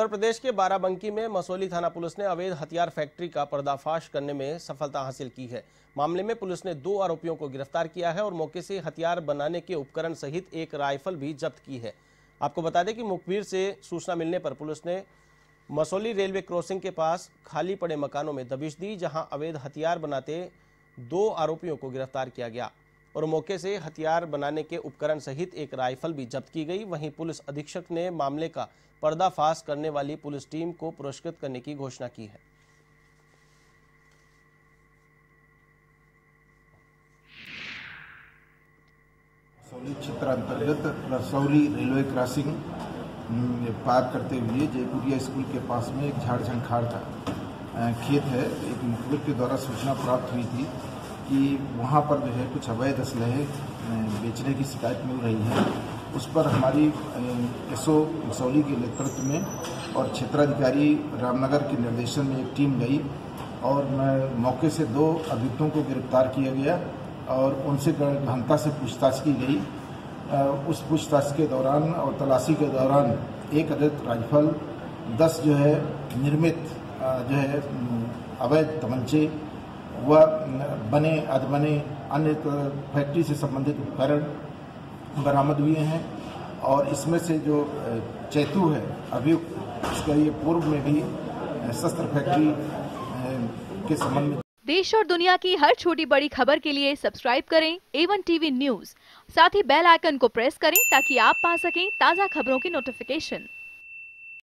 उत्तर प्रदेश के बाराबंकी में मसौली थाना पुलिस ने अवैध हथियार फैक्ट्री का पर्दाफाश करने में सफलता हासिल की है। मामले में पुलिस ने दो आरोपियों को गिरफ़्तार किया है और मौके से हथियार बनाने के उपकरण सहित एक राइफल भी जब्त की है। आपको बता दें कि मुखबिर से सूचना मिलने पर पुलिस ने मसौली रेलवे क्रॉसिंग के पास खाली पड़े मकानों में दबिश दी, जहाँ अवैध हथियार बनाते दो आरोपियों को गिरफ़्तार किया गया। और मौके से हथियार बनाने के उपकरण सहित एक राइफल भी जब्त की गई। वहीं पुलिस अधीक्षक ने मामले का पर्दाफाश करने वाली पुलिस टीम को पुरस्कृत करने की घोषणा की है। क्षेत्र अंतर्गत रसौली रेलवे क्रॉसिंग हम्म, पार करते हुए जयपुरिया स्कूल के पास में एक झाड़ झंखाड़ खेत है। एक मुखबिर के द्वारा सूचना प्राप्त हुई थी। कि वहाँ पर जो है कुछ अवैध असलहे बेचने की शिकायत मिल रही है। उस पर हमारी एसओ रसौली के नेतृत्व में और क्षेत्राधिकारी रामनगर के निर्देशन में एक टीम गई और मैं मौके से दो अभियुक्तों को गिरफ़्तार किया गया और उनसे गहनता से पूछताछ की गई। उस पूछताछ के दौरान और तलाशी के दौरान एक अदैत राइफल, दस जो है निर्मित जो है, अवैध तमंचे व बने अधबने अन्य फैक्ट्री से संबंधित उपकरण बरामद हुए हैं और इसमें से जो चैतु है, अभियुक्त इसका ये पूर्व में भी शस्त्र फैक्ट्री के संबंध में देश और दुनिया की हर छोटी बड़ी खबर के लिए सब्सक्राइब करें एवन टीवी न्यूज़ साथ ही बेल आइकन को प्रेस करें ताकि आप पा सकें ताज़ा खबरों की नोटिफिकेशन